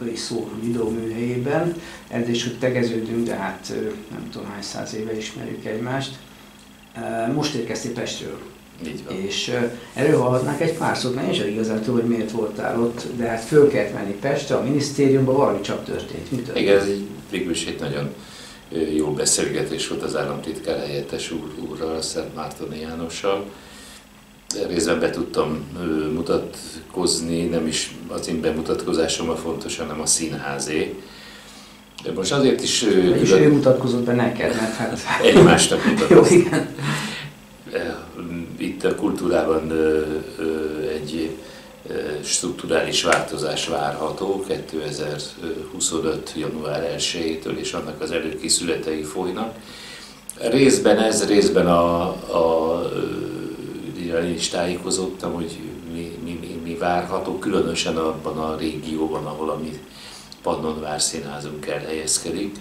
ajkai szó videóműhelyében. Ez is, hogy tegeződünk, de hát nem tudom hány száz éve ismerjük egymást. Most érkeztél Pestről. Így van. És erről hallhatnánk egy pár szót, mert én sem igazán tudom, hogy miért voltál ott, de hát föl kellett menni Pestre, a minisztériumban valami csak történt. Mi történt? Igen, ez egy, végül is egy nagyon jó beszélgetés volt az államtitkár helyettes úr, úrral, Szent Mártoni Jánossal. Részben be tudtam mutatkozni, nem is az én bemutatkozásom a fontos, hanem a színházé. De most azért is... És ő mutatkozott be neked, mert hát... Egymásnak mutatkozott. Jó, igen. Itt a kultúrában egy strukturális változás várható 2025. január 1-től, és annak az előkészületei folynak. Részben ez, részben a, a, én is tájékozottam, hogy mi, mi, mi, mi várható, különösen abban a régióban, ahol a mi Pannonvár színházunk elhelyezkedik.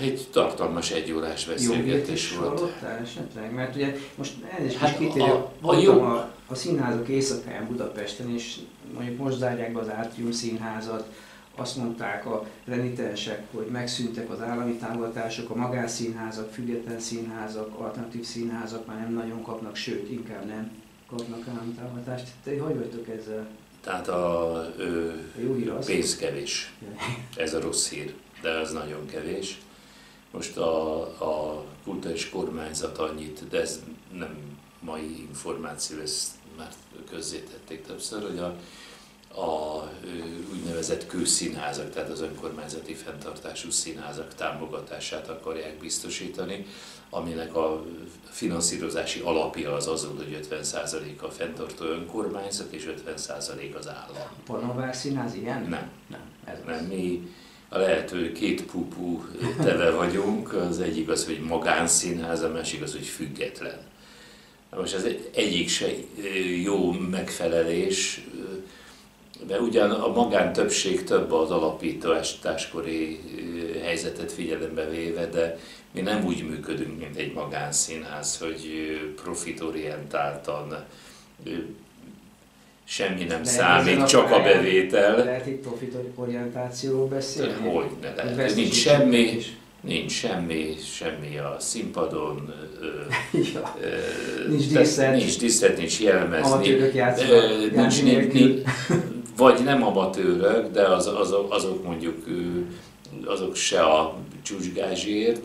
Egy tartalmas egyórás beszélgetés volt. Hallottál esetleg? Mert ugye most ez is hát kitérő, a, a, jó... a, a színházak éjszakáján Budapesten, és mondjuk most zárják be az Ártium színházat, azt mondták a renitensek, hogy megszűntek az állami támogatások, a magánszínházak, független színházak, alternatív színházak már nem nagyon kapnak, sőt, inkább nem kapnak állami támogatást. Te hogy vagytok ezzel? Tehát a, ö, a jó hír az? pénz kevés. Ez a rossz hír, de az nagyon kevés. Most a, a kultúrás kormányzat annyit, de ez nem mai információ, ezt már közzétették többször, hogy a, a úgynevezett kőszínházak, tehát az önkormányzati fenntartású színházak támogatását akarják biztosítani, aminek a finanszírozási alapja az az, hogy 50% a fenntartó önkormányzat és 50% az állam. Pannonvár színház ilyen? Nem. Nem, ez nem. Mi a lehető két pupú teve vagyunk, az egyik az, hogy magánszínház, a másik az, hogy független. Most ez egyik se jó megfelelés, de ugyan a magán többség több az alapításkori helyzetet figyelembe véve, de mi nem úgy működünk, mint egy magánszínház, hogy profitorientáltan semmi nem de számít, csak a bevétel. Lehet itt profitorientációról beszélni? Hogy ne lehet. Nincs semmi, is. nincs semmi, semmi a színpadon. ja. ö, nincs díszlet. Nincs díszlet, nincs jelmez. Játszanak. Nincs, nincs, nincs, vagy nem amatőrök, de az, az, azok mondjuk azok se a csúcsgázsiért,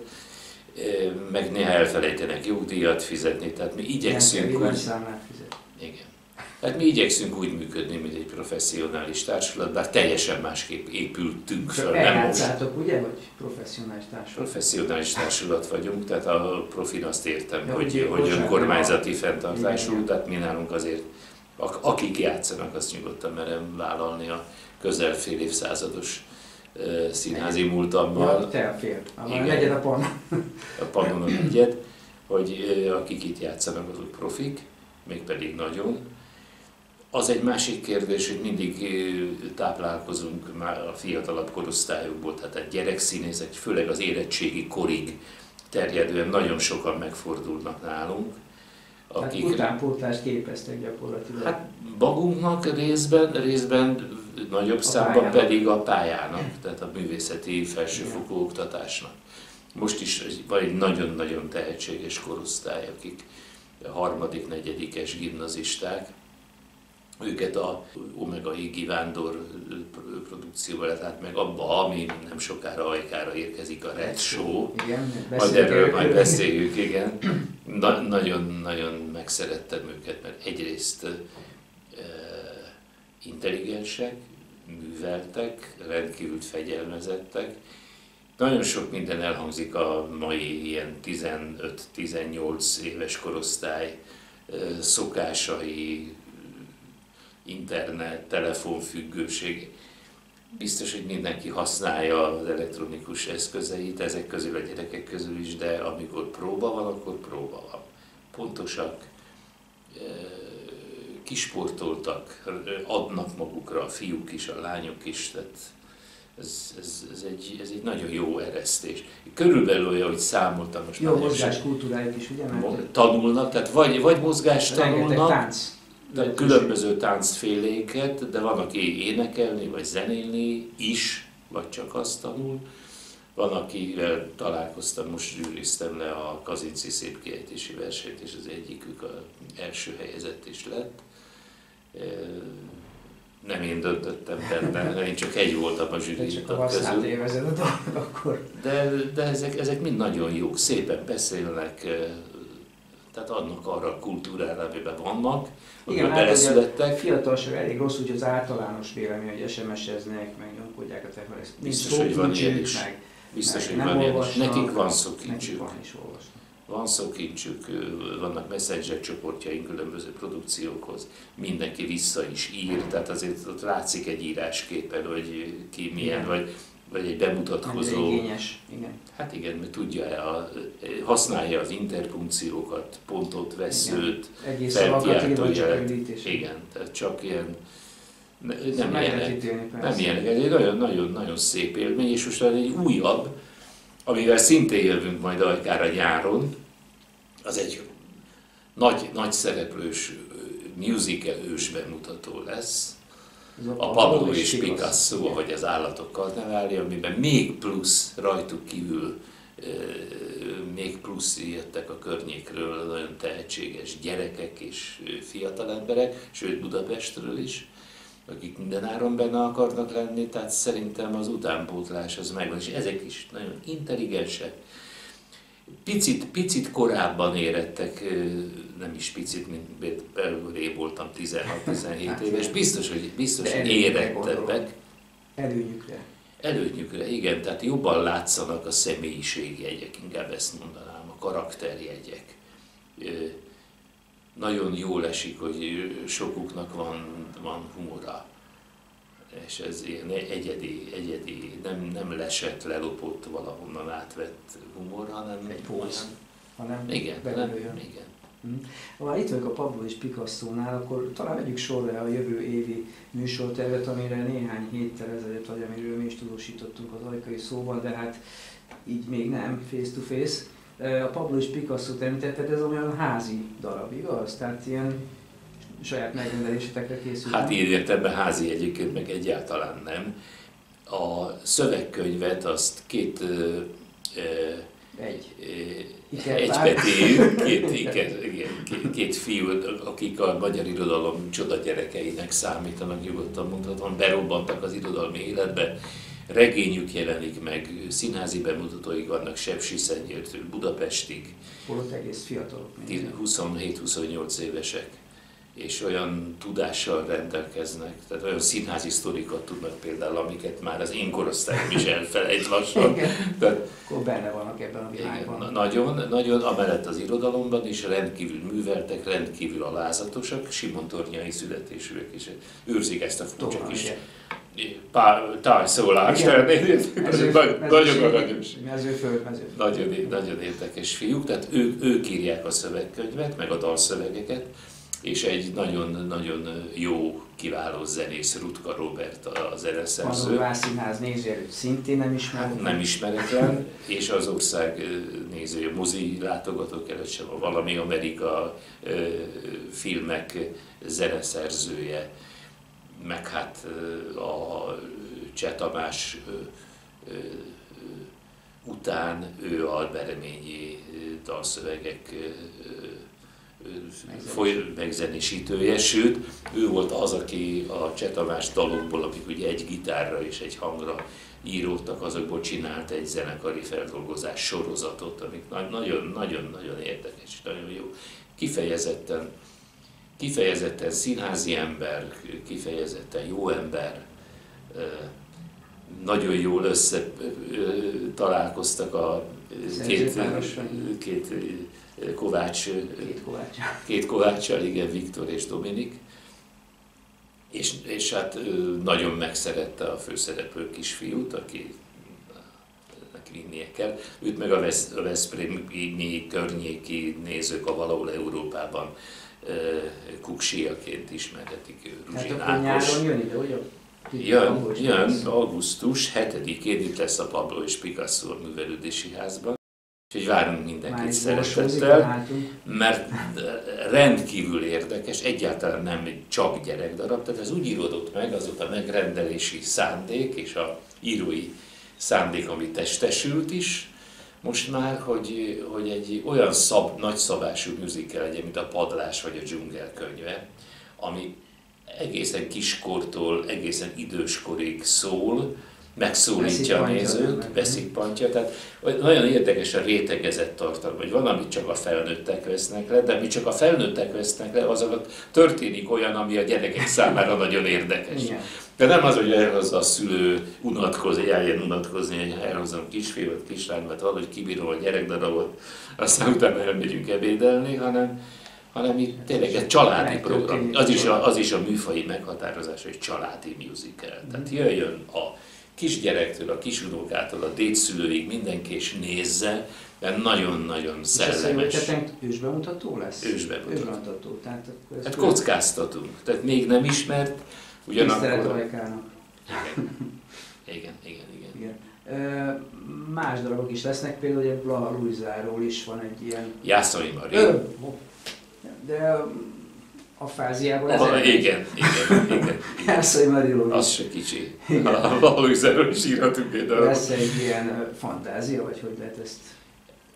meg néha elfelejtenek jogdíjat fizetni, tehát mi igyekszünk úgy... Igen. Tehát mi igyekszünk úgy működni, mint egy professzionális társulat, bár teljesen másképp épültünk fel. Nem most. ugye, hogy professzionális társulat? Professzionális társulat vagyunk, tehát a profin azt értem, ja, hogy, hogy, hogy önkormányzati fenntartású, tehát mi nálunk azért akik játszanak, azt nyugodtan merem vállalni a közel fél évszázados színházi múltammal. Ja, te a fél. A negyed a pan. A panon a negyed, hogy akik itt játszanak, azok profik, mégpedig nagyon. Az egy másik kérdés, hogy mindig táplálkozunk már a fiatalabb korosztályokból, tehát a gyerekszínészek, főleg az érettségi korig terjedően nagyon sokan megfordulnak nálunk akik... Tehát utánpótlást képeztek gyakorlatilag. Hát magunknak részben, részben nagyobb a számban pályának. pedig a pályának, tehát a művészeti felsőfokú Igen. oktatásnak. Most is van egy nagyon-nagyon tehetséges korosztály, akik harmadik, negyedikes gimnazisták, őket a Omega Égi Vándor produkcióval lett át meg abba, ami nem sokára ajkára érkezik a Red Show. Igen, majd erről majd beszéljük, igen. Na, nagyon, nagyon megszerettem őket, mert egyrészt e, intelligensek, műveltek, rendkívül fegyelmezettek. Nagyon sok minden elhangzik a mai ilyen 15-18 éves korosztály szokásai, internet, telefonfüggőség. Biztos, hogy mindenki használja az elektronikus eszközeit, ezek közül a gyerekek közül is, de amikor próba van, akkor próba van. Pontosak, kisportoltak, adnak magukra a fiúk is, a lányok is, tehát ez, ez, ez, egy, ez egy nagyon jó eresztés. Körülbelül olyan, hogy számoltam most. Jó mozgás kultúrájuk is, ugye? Mert tanulnak, tehát vagy, vagy mozgást tanulnak, tánc de különböző táncféléket, de van, aki énekelni, vagy zenélni is, vagy csak azt tanul. Van, akivel találkoztam, most zsűriztem le a Kazinci szépkiejtési versenyt, és az egyikük az első helyezett is lett. Nem én döntöttem benne, én csak egy voltam a zsűri közül. akkor. De, de ezek, ezek mind nagyon jók, szépen beszélnek, tehát adnak arra a kultúrára, amiben vannak, igen, hát beleszülettek. Fiatalság elég rossz, hogy az általános vélemény, hogy SMS-eznek, meg nyomkodják a technológiát. Biztos, hogy van ilyen is. Meg, Biztos, hogy van ilyen is. Nekik van szókincsük. van is olvasnak. Van szókincsük, vannak messenger csoportjaink különböző produkciókhoz, mindenki vissza is ír, tehát azért ott látszik egy írásképen, hogy ki milyen, vagy vagy egy bemutatkozó. Igényes, igen. Hát igen, mert tudja, a, használja az interpunkciókat, pontot, veszőt, felkiáltója. Igen, tehát csak ilyen nem ilyen, nem ilyen, ez egy nagyon, nagyon, nagyon szép élmény, és most egy újabb, amivel szintén jövünk majd ajkára nyáron, az egy nagy, nagy szereplős musical ős bemutató lesz, a Pablo és Picasso, ahogy az állatokkal neveli, amiben még plusz rajtuk kívül még plusz jöttek a környékről nagyon tehetséges gyerekek és fiatal emberek, sőt Budapestről is, akik mindenáron benne akarnak lenni, tehát szerintem az utánpótlás az megvan, és ezek is nagyon intelligensek, picit, picit korábban érettek, nem is picit, mint belőlé voltam 16-17 hát, éves, biztos, hogy, biztos, hogy érettebbek. Előnyükre. Előnyükre, igen, tehát jobban látszanak a személyiségjegyek, inkább ezt mondanám, a karakterjegyek. Nagyon jól esik, hogy sokuknak van, van humora és ez ilyen egyedi, egyedi nem, nem lesett, lelopott, valahonnan átvett humor, hanem... Egy póz, hanem igen, nem, igen. Ha itt vagyok a Pablo és Picasso-nál, akkor talán vegyük sorra a jövő évi műsortervet, amire néhány héttel ezelőtt, vagy amiről mi is tudósítottunk az ajkai szóval, de hát így még nem, face to face. A Pablo és Picasso-t említetted, ez olyan házi darab, igaz? Tehát ilyen saját megrendelésetekre készült? Hát így értelemben házi egyébként meg egyáltalán nem. A szövegkönyvet azt két egy. Egypetéjű, két, két, két, két fiú, akik a magyar irodalom csoda gyerekeinek számítanak, nyugodtan mondhatom, berobbantak az irodalmi életbe. Regényük jelenik meg, színházi bemutatóik vannak Sepsiszenyértől Budapestig. Holott egész fiatalok. 27-28 évesek és olyan tudással rendelkeznek, tehát olyan színházi sztorikat tudnak például, amiket már az én korosztályom is elfelejt lassan. Tehát, Akkor benne vannak ebben a világban. Igen, nagyon, nagyon, amellett az irodalomban is rendkívül műveltek, rendkívül alázatosak, Simon Tornyai születésűek is őrzik ezt a furcsa kis tájszólást. Nagyon aranyos. Nagyon, nagyon érdekes fiúk, tehát ők, ők írják a szövegkönyvet, meg a dalszövegeket, és egy nagyon-nagyon jó, kiváló zenész, Rutka Robert a zeneszerző. A Színház néző szintén nem ismeretlen. Hát nem ismeretlen, és az ország nézője, mozi látogatók előtt sem, valami Amerika filmek zeneszerzője, meg hát a Cseh Tamás után ő a Bereményi dalszövegek megzenésítője, sőt, ő volt az, aki a Csetamás dalokból, amik ugye egy gitárra és egy hangra íródtak, azokból csinált egy zenekari feldolgozás sorozatot, amik nagyon-nagyon-nagyon érdekes, nagyon jó. Kifejezetten, kifejezetten színházi ember, kifejezetten jó ember, nagyon jól össze találkoztak a két, két Kovács, két Kovács. Két Kovácssal, igen, Viktor és Dominik. És, és hát nagyon megszerette a főszereplő kisfiút, aki vinnie kell. Őt meg a, Vesz, a Veszprémi környéki nézők a valahol Európában kuksiaként ismerhetik hát Ákos. jön ide, ugye? Jön, jön, augusztus 7-én itt lesz a Pablo és Picasso művelődési házban. Úgyhogy várunk mindenkit szeretettel, mert rendkívül érdekes, egyáltalán nem csak gyerekdarab, tehát ez úgy íródott meg, az a megrendelési szándék és a írói szándék, ami testesült is, most már, hogy, hogy egy olyan szab, nagyszabású műzikkel legyen, mint a Padlás vagy a Dzsungel könyve, ami egészen kiskortól egészen időskorig szól, megszólítja a nézőt, beszippanítja. Tehát nagyon érdekes a rétegezett tartalom, hogy van, amit csak a felnőttek vesznek le, de mi csak a felnőttek vesznek le, az történik olyan, ami a gyerekek számára nagyon érdekes. Igen. De nem az, hogy elhozza a szülő unatkozni, eljön unatkozni, hogy elhozom kisfiút, kislánymat, valahogy kibírom a gyerekdarabot, aztán utána elmegyünk ebédelni, hanem, hanem itt tényleg egy családi program. Az is a, az is a műfai meghatározás, hogy családi musical. Tehát jöjjön a kisgyerektől, a kisunokától, a dédszülőig mindenki is nézze, mert nagyon-nagyon szellemes. És ez ősbemutató lesz? Ősbemutató. ősbemutató. Tehát, hát kockáztatunk. Tehát még nem ismert, ugyanakkor... Tisztelet Igen, igen, igen. igen. Más darabok is lesznek, például ugye Blaha Luizáról is van egy ilyen... Jászai Mari. De a fáziában ez ah, igen, igen, igen. Jászai Marilovics. Az se kicsi. Luizáról is írhatunk egy darabot. Lesz egy ilyen fantázia, vagy hogy lehet ezt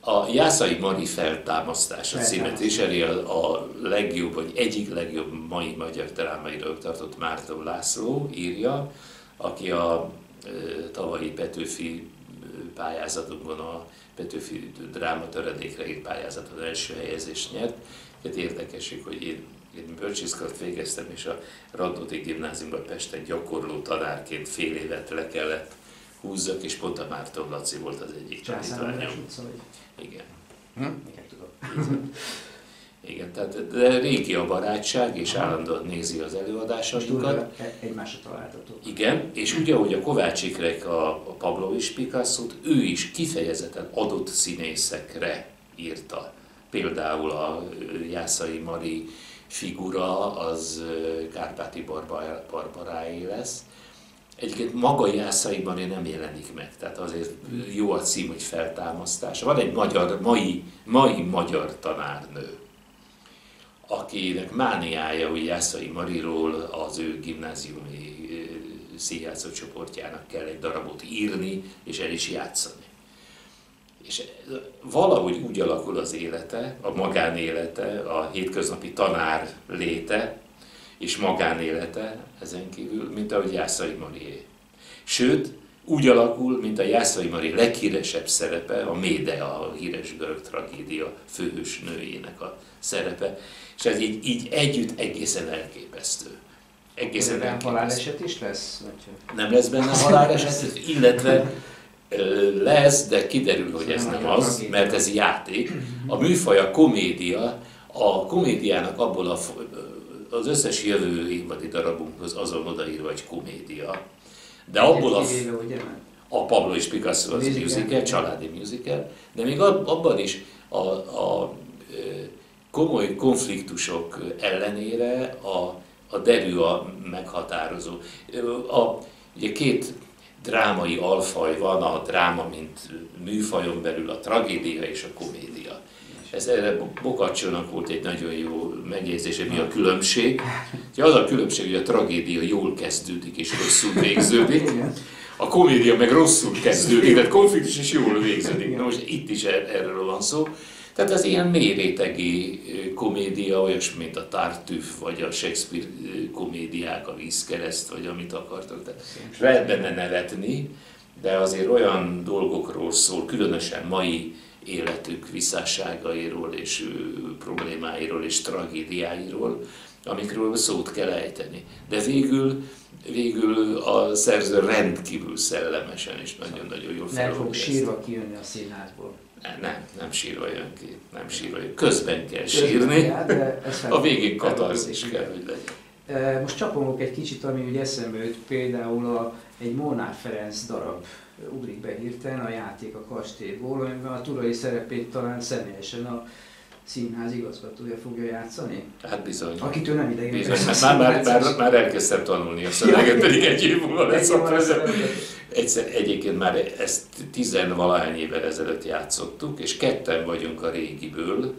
a Jászai Mari feltámasztása címet viseli a, a legjobb, vagy egyik legjobb mai magyar drámairól tartott Márton László írja, aki a e, tavalyi Petőfi pályázatunkon a Petőfi dráma töredékre írt pályázaton első helyezést nyert. Érdekesség, hogy én, én bölcsészkart végeztem, és a Radnóti gimnáziumban Pesten gyakorló tanárként fél évet le kellett húzzak, és pont a Márton Laci volt az egyik tanítványom. Igen. Hm? Igen, tudom. Igen, tehát de régi a barátság, és állandóan nézi az előadásainkat. E- egymásra találtatok. Igen, és ugye, hogy a Kovács Ikrek a, a Pablo és picasso ő is kifejezetten adott színészekre írta. Például a Jászai Mari figura az Kárpáti Barbaráé lesz, Egyébként maga Jászaiban nem jelenik meg, tehát azért jó a cím, hogy feltámasztás. Van egy magyar, mai, mai magyar tanárnő, akinek mániája, hogy Jászai Mariról az ő gimnáziumi színjátszó csoportjának kell egy darabot írni, és el is játszani. És valahogy úgy alakul az élete, a magánélete, a hétköznapi tanár léte, és magánélete ezen kívül, mint ahogy Jászai Marié. Sőt, úgy alakul, mint a Jászai Mari leghíresebb szerepe, a Méde, a híres görög tragédia főhős nőjének a szerepe, és ez így, így együtt egészen elképesztő. Egészen elképesztő. haláleset is lesz? Vagy? Nem lesz benne haláleset, illetve lesz, de kiderül, hogy ez nem az, mert ez játék. A műfaj a komédia, a komédiának abból a az összes jövő évadi darabunkhoz azon odaírva egy komédia. De abból a, a Pablo és Picasso az musical, családi musical, de még abban is a, a komoly konfliktusok ellenére a, a derű a meghatározó. A, ugye két drámai alfaj van, a dráma, mint műfajon belül a tragédia és a komédia. Ez erre Bokacsónak volt egy nagyon jó megjegyzése, mi a különbség. Az a különbség, hogy a tragédia jól kezdődik és rosszul végződik. A komédia meg rosszul kezdődik, tehát konfliktus is jól végződik. Na most itt is er-, erről van szó. Tehát az ilyen mérétegi komédia, olyas, mint a Tartüff, vagy a Shakespeare komédiák, a Vízkereszt, vagy amit akartok. Tehát lehet benne nevetni, de azért olyan dolgokról szól, különösen mai életük visszásságairól és problémáiról és tragédiáiról, amikről szót kell ejteni. De végül, végül a szerző rendkívül szellemesen és nagyon-nagyon jól Nem fog sírva kijönni a színházból. Nem, nem, sírva jön ki, nem sírva jön. Közben kell Közben sírni, kell, a végén katarzis kell, hogy legyen. Most csapongok egy kicsit, ami ugye eszembe jut, például a, egy Molnár Ferenc darab ugrik be hirtelen a játék a kastélyból, amiben a turai szerepét talán személyesen a színház igazgatója fogja játszani? Hát bizony. Akitől nem idegen. Bizony, hát már, már, már, már elkezdtem tanulni a szöveget, pedig egy év múlva lesz a Egyszer, egyébként már ezt tizenvalahány évvel ezelőtt játszottuk, és ketten vagyunk a régiből,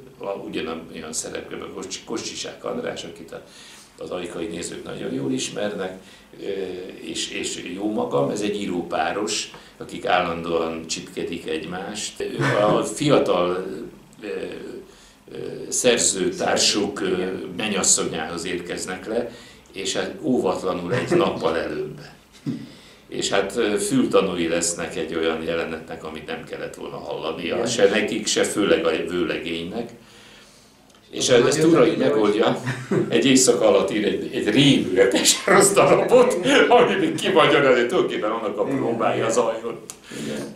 ugyanolyan szereplőben, Kocsisák András, akit az ajkai nézők nagyon jól ismernek, és, és jó magam, ez egy írópáros, akik állandóan csipkedik egymást. A fiatal szerzőtársuk menyasszonyához érkeznek le, és hát óvatlanul egy nappal előbb. És hát fültanúi lesznek egy olyan jelenetnek, amit nem kellett volna hallania, se nekik, se főleg a vőlegénynek. És ez ezt Turai megoldja, egy éjszaka alatt ír egy, egy rémületes rossz darabot, ami még kimagyarázza, tulajdonképpen annak a próbája az ajnod.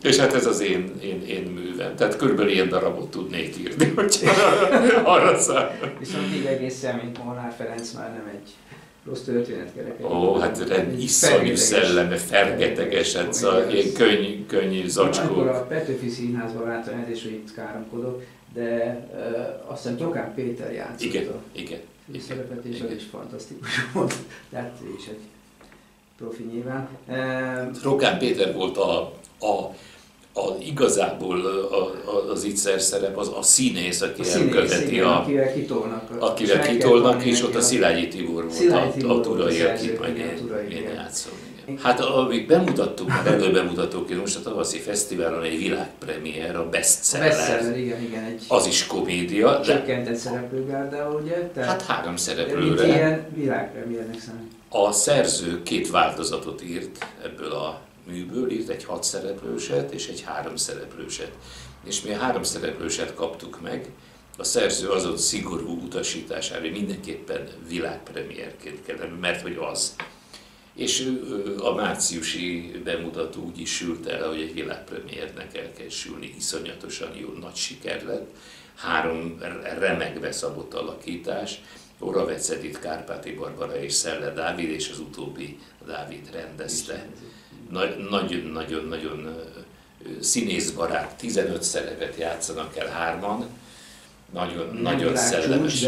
És hát ez az én, én, én művem. Tehát körülbelül ilyen darabot tudnék írni, hogy arra száll. Viszont így egészen, mint Molnár Ferenc már nem egy rossz történetkerek. Ó, hát rend, iszonyú szelleme, fergetegesen, szóval ilyen könnyű, könnyű zacskó. Akkor a Petőfi Színházban láttam, és hogy itt káromkodok, de uh, azt hiszem Gyokán Péter játszott igen, a igen, szerepet, és igen. az is fantasztikus volt. Tehát ő is egy profi nyilván. Uh, Rokán Péter volt a, a a, igazából a, a, az itt szerep az a színész, aki a elköveti a... Akivel kitolnak. Akivel kitolnak, és ott a Szilágyi Tibor volt Szilágyi a, a turai, akit majd én, én játszom. Hát amíg bemutattuk, már elő bemutatóként most a tavaszi fesztiválon egy világpremiér, a bestseller. A bestseller, igen, igen. Egy az is komédia. Csökkentett szereplőgárdával, ugye? Tehát, hát három szereplőre. Mint ilyen világpremiérnek számít. A szerző két változatot írt ebből a műből, írt egy hat szereplőset és egy három szereplőset. És mi a három szereplőset kaptuk meg, a szerző azon szigorú utasítására, mindenképpen világpremierként kell, mert hogy az. És a márciusi bemutató úgy is sült el, hogy egy világpremiernek el kell sülni, iszonyatosan jó, nagy siker lett. Három remekbe szabott alakítás, Oravec Edith, Kárpáti Barbara és Szelle Dávid, és az utóbbi Dávid rendezte. Nagyon-nagyon-nagyon színészbarát, 15 szerepet játszanak el hárman, nagyon, nem nagyon szellemes.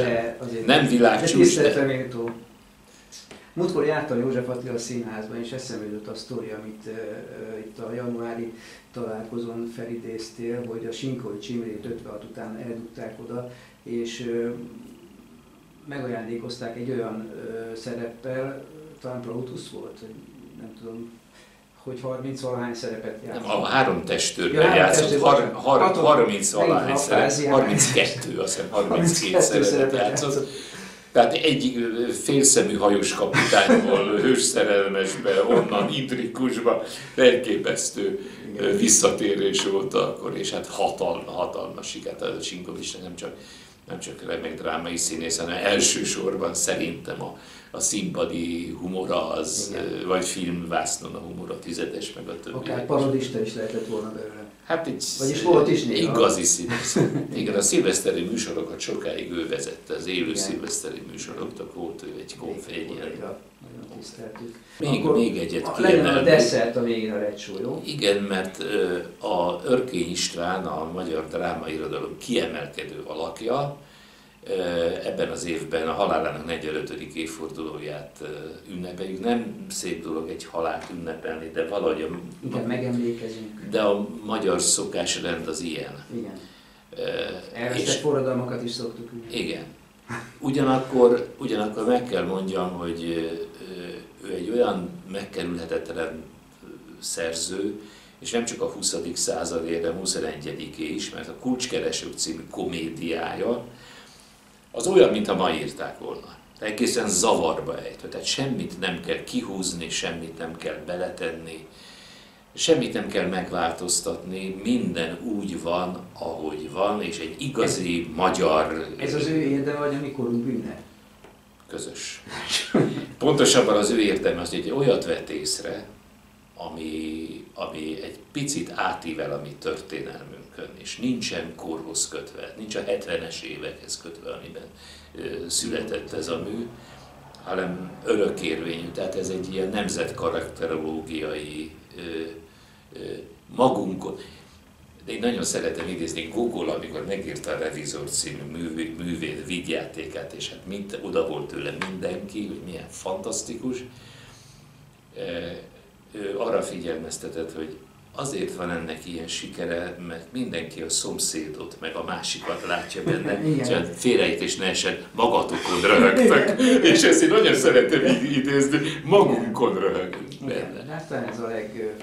Nem világcsúcs, de... de... Múltkor jártam József Attila színházban, és eszembe jutott a sztori, amit uh, itt a januári találkozón felidéztél, hogy a Sinkói Csimrét 56 után eldugták oda, és uh, megajándékozták egy olyan uh, szereppel, talán Plautus volt, nem tudom, hogy 30 valahány szerepet játszott. Nem, a három testőrben ja, játszott, har, har, 30 valahány szerep, 32, azt hiszem 32 szerepet játszott. Tehát egy félszemű hajós kapitányból hősszerelmesbe, onnan intrikusba, elképesztő visszatérés volt akkor, és hát hatalma, hatalmas sikert. A Sinkovics nem csak, nem csak remek drámai színész, hanem elsősorban szerintem a, a színpadi humora az, Igen. vagy filmvásznon a humora tizedes, meg a többi. Akár parodista is lehetett volna belőle. Hát egy Vagyis volt is néha. Igazi színész. Igen, a szilveszteri műsorokat sokáig ő vezette, az élő Igen. szilveszteri műsoroknak volt ő egy konfényen. Még, Akkor még egyet kiemelni. a desszert a végén a recsó, jó? Igen, mert a Örkény István, a magyar drámairodalom kiemelkedő alakja, ebben az évben a halálának 45. évfordulóját ünnepeljük. Nem szép dolog egy halált ünnepelni, de valahogy a, Igen, megemlékezünk. De a magyar szokásrend az ilyen. Igen. Elvesztett forradalmakat is szoktuk ünnepelni. Igen. Ugyanakkor, ugyanakkor meg kell mondjam, hogy ő egy olyan megkerülhetetlen szerző, és nem csak a 20. századére, de 21 is, mert a Kulcskeresők című komédiája, az olyan, mintha ma írták volna. Egészen zavarba ejtő, tehát semmit nem kell kihúzni, semmit nem kell beletenni, semmit nem kell megváltoztatni, minden úgy van, ahogy van, és egy igazi ez, magyar... Ez az ő érdeme, vagy a mikorunk bűne? Közös. Pontosabban az ő érdeme az, hogy olyat vett észre, ami, ami egy picit átível a mi történelmünkön, és nincsen korhoz kötve, nincs a 70-es évekhez kötve, amiben született ez a mű, hanem örökérvényű, tehát ez egy ilyen nemzetkarakterológiai magunkon. de én nagyon szeretem idézni Google, amikor megírta a Revizor című művé, vígjátékát, és hát mind, oda volt tőle mindenki, hogy milyen fantasztikus. Ő arra figyelmeztetett, hogy azért van ennek ilyen sikere, mert mindenki a szomszédot, meg a másikat látja benne, hogy félrejtés ne eset, magatokon röhögtek, és ezt én nagyon szeretem idézni, magunkon röhögünk benne. Hát ez a leg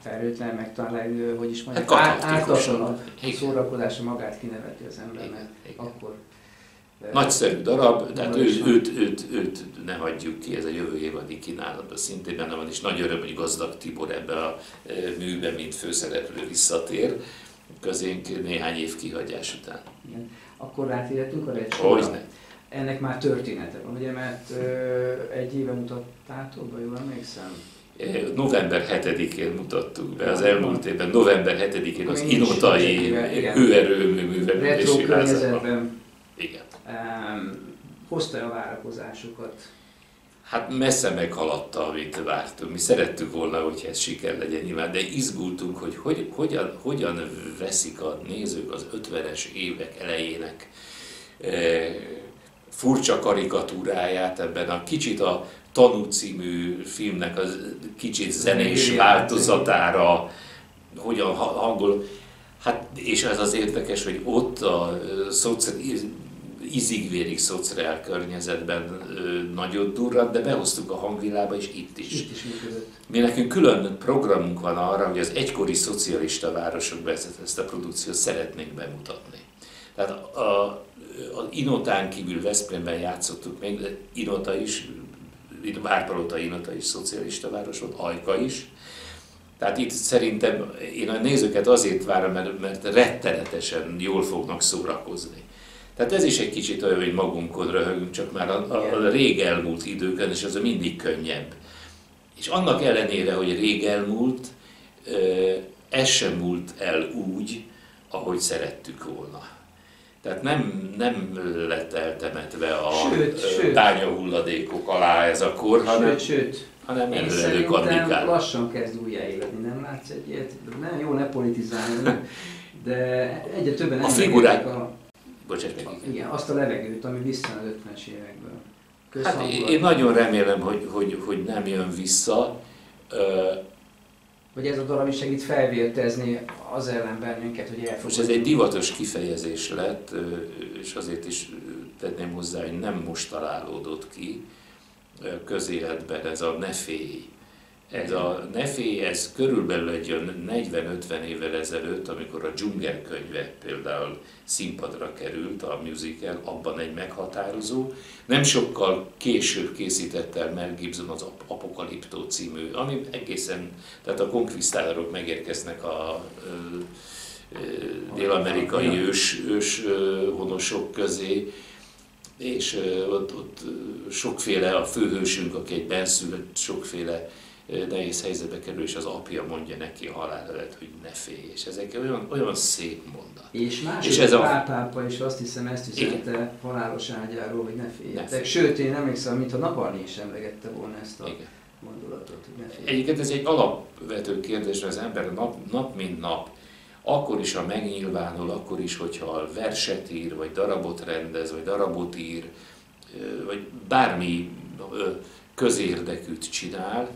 felhőtlen, meg talán leg, hogy is mondják, hát ártatlan a szórakozása magát kineveti az ember, mert igen. akkor Nagyszerű darab, tehát őt, őt, őt, őt ne hagyjuk ki, ez a jövő évadi kínálatban szintén benne van, és nagy öröm, hogy Gazdag Tibor ebbe a e, műbe, mint főszereplő visszatér közénk néhány év kihagyás után. Igen. Akkor rátérhetünk a recsóra. Ennek már története van, ugye, mert ö, egy éve mutattátok, vagy jól emlékszem? november 7-én mutattuk be, az elmúlt évben, november 7-én az Inotai hőerőmű művelési házában. Igen. Hozta a várakozásokat? Hát messze meghaladta, amit vártunk. Mi szerettük volna, hogy ez siker legyen nyilván, de izgultunk, hogy, hogy hogyan, hogyan veszik a nézők az 50-es évek elejének e, furcsa karikatúráját ebben a kicsit a Tanú című filmnek az kicsit zenés változatára, hogyan hangol. Hát, és ez az érdekes, hogy ott a izigvérig szociál környezetben nagyot durrant, de behoztuk a hangvilába, és itt is. Itt is Mi nekünk külön programunk van arra, hogy az egykori szocialista városokban ezt, ezt a produkciót szeretnénk bemutatni. Tehát a, a Inotán kívül Veszprémben játszottuk még, de Inota is, Várpalota Inota is szocialista város volt, Ajka is. Tehát itt szerintem én a nézőket azért várom, mert, mert rettenetesen jól fognak szórakozni. Tehát ez is egy kicsit olyan, hogy magunkon röhögünk, csak már a, a, a rég elmúlt időkön, és az mindig könnyebb. És annak ellenére, hogy rég elmúlt, ez sem múlt el úgy, ahogy szerettük volna. Tehát nem, nem lett eltemetve a sőt, bánya hulladékok alá ez a kor, hanem, sőt, sőt. hanem Én szerintem lassan kezd újjáéledni, nem látsz egy ilyet? Nem, jó, ne politizálni, de egyre többen a figurák, a, Bocsánat, igen, azt a levegőt, ami vissza az 50-es évekből. Hát én nagyon remélem, hogy, hogy, hogy nem jön vissza. Hogy ez a darab is segít felvértezni az ellen bennünket, hogy elfogadjuk. Most ez egy divatos kifejezés lett, és azért is tenném hozzá, hogy nem most találódott ki közéletben ez a ne félj ez a Nefé, ez körülbelül egy 40-50 évvel ezelőtt, amikor a dzsungelkönyve például színpadra került, a musical, abban egy meghatározó. Nem sokkal később készített el Mel Gibson az Apokaliptó című, ami egészen, tehát a konkvisztálorok megérkeznek a dél-amerikai ős, ős honosok közé, és ott, ott sokféle, a főhősünk, aki egy benszülött, sokféle nehéz helyzetbe kerül, és az apja mondja neki a halálelet, hogy ne félj, és ezek olyan, olyan szép mondat. És más és ez a pápa is azt hiszem ezt üzente Igen. halálos ágyáról, hogy ne féljetek. Ne félj. Sőt, én emlékszem, mint a Navalnyi is emlegette volna ezt a Igen. gondolatot, hogy ne félj. Egyébként ez egy alapvető kérdés, hogy az ember nap, nap mint nap, akkor is, ha megnyilvánul, akkor is, hogyha verset ír, vagy darabot rendez, vagy darabot ír, vagy bármi közérdekűt csinál,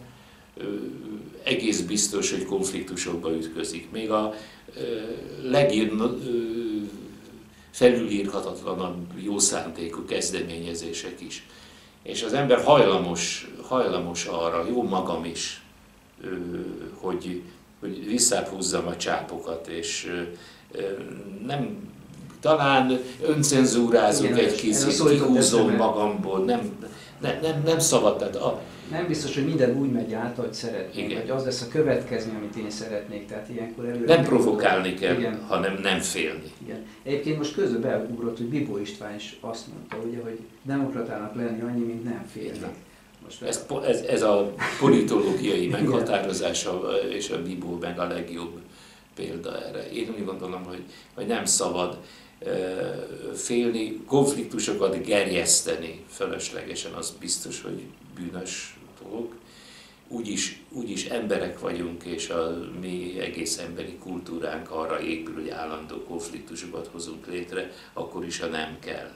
egész biztos, hogy konfliktusokba ütközik. Még a legír, felülírhatatlanabb jó szándékú kezdeményezések is. És az ember hajlamos, hajlamos arra, jó magam is, hogy, hogy visszább a csápokat, és nem talán öncenzúrázok egy kicsit, kihúzom magamból, nem, nem, nem, nem szabad. Tehát a, nem biztos, hogy minden úgy megy át, ahogy szeretnék, vagy az lesz a következmény, amit én szeretnék. Tehát ilyenkor előre... Nem provokálni kell, Igen. hanem nem félni. Igen. Egyébként most közben beugrott, hogy Bibó István is azt mondta, ugye, hogy demokratának lenni annyi, mint nem félni. Most ez, ez, ez a politológiai meghatározása, és a Bibó meg a legjobb példa erre. Én úgy gondolom, hogy, hogy nem szabad félni, konfliktusokat gerjeszteni fölöslegesen, az biztos, hogy bűnös dolog. úgyis, úgyis emberek vagyunk, és a mi egész emberi kultúránk arra épül, hogy állandó konfliktusokat hozunk létre, akkor is, ha nem kell.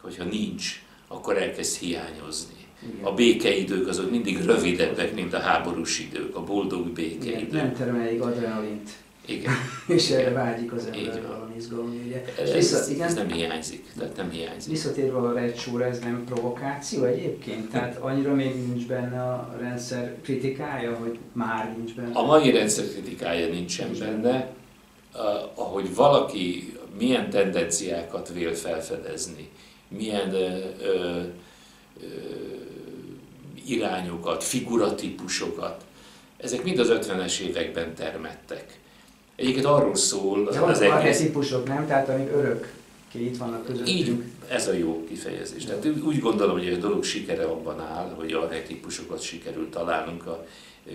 Hogyha nincs, akkor elkezd hiányozni. Igen. A békeidők azok mindig rövidebbek, mint a háborús idők, a boldog békeidők. Nem termeljük adrenalint. Igen. és erre vágyik az ember valami izgalom, ugye. Ez, vissza, igen, ez nem hiányzik, tehát nem hiányzik. Visszatérve a Red ez nem provokáció egyébként? Tehát annyira még nincs benne a rendszer kritikája, hogy már nincs benne? A mai rendszer kritikája nincsen nincs benne. benne. Uh, ahogy valaki milyen tendenciákat vél felfedezni, milyen uh, uh, irányokat, figuratípusokat, ezek mind az 50-es években termettek. Egyébként arról szól De az egész... típusok, nem? Tehát amik örök itt vannak közöttünk. Így, ez a jó kifejezés. Tehát úgy gondolom, hogy a dolog sikere abban áll, hogy archetípusokat sikerült találnunk a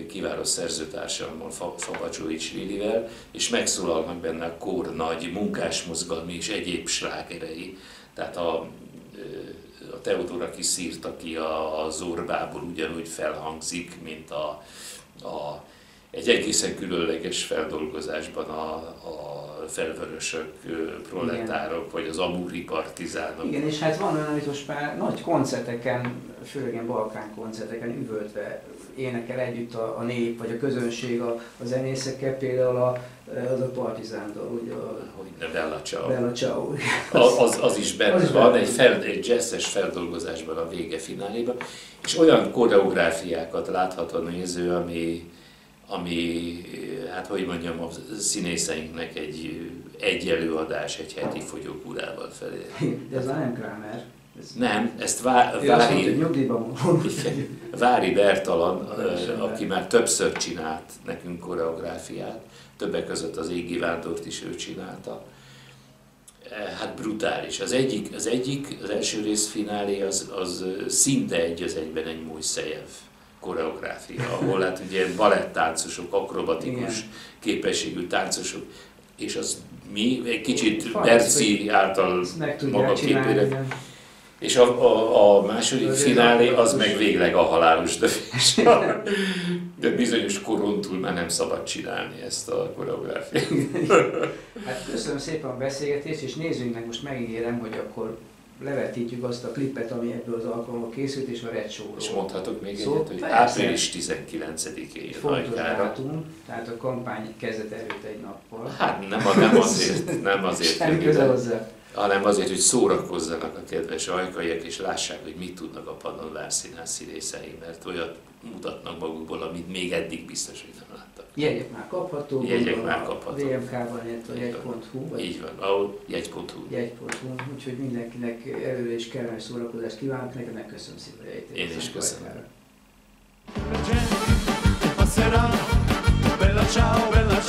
kiváló szerzőtársammal, Fabacsovics Lilivel, és megszólalnak benne a kór nagy munkásmozgalmi és egyéb slágerei. Tehát a, a Teodor, aki szírta ki a, a Zorbából ugyanúgy felhangzik, mint a, a egy egészen különleges feldolgozásban a, a felvörösök, proletárok, Igen. vagy az amúri partizánok. Igen, és hát van olyan, amit most már nagy koncerteken, főleg ilyen balkán koncerteken üvöltve énekel együtt a, a nép, vagy a közönség a, a zenészekkel, például a, az a partizándal, ugye a... Hogy ne Bella Ciao. Bella Ciao. Az, az, az is benne az van, egy, fel, egy jazzes feldolgozásban a vége fináléban, és olyan koreográfiákat láthat a néző, ami, ami, hát hogy mondjam, a színészeinknek egy, egy előadás, egy heti fogyókúrával felé. De ez nem Kramer. Ez nem, ezt Vá, Vári, Vári Bertalan, aki már többször csinált nekünk koreográfiát, többek között az Égi Vándort is ő csinálta. Hát brutális. Az egyik, az, egyik, az első rész finálé az, az szinte egy az egyben egy Mojszejev koreográfia, ahol hát ugye balettáncosok, akrobatikus Igen. képességű táncosok, és az mi egy kicsit Berci által maga képére. És a, a, a második finálé az meg végleg a halálos dövés. De bizonyos koron túl már nem szabad csinálni ezt a koreográfiát. Hát köszönöm szépen a beszélgetést, és nézzünk most megígérem, hogy akkor levetítjük azt a klipet, ami ebből az alkalommal készült, és a Red Show-ról. És mondhatok még szóval egyet, hogy április 19-én Fontos dátum, tehát a kampány kezdet előtt egy nappal. Hát nem, nem azért, nem azért. Semmi köze hozzá hanem azért, hogy szórakozzanak a kedves ajkaiak, és lássák, hogy mit tudnak a Pannon Várszínház színészei, mert olyat mutatnak magukból, amit még eddig biztos, hogy. Jegyek már kapható. Jegyek már kapható. DMK-ban a jegy.hu. Így van, ahol jegy.hu. Jegy.hu, úgyhogy mindenkinek előre is kellemes szórakozást kívánok, neked megköszönöm szépen, hogy Én is köszönöm. Bella ciao, bella ciao, bella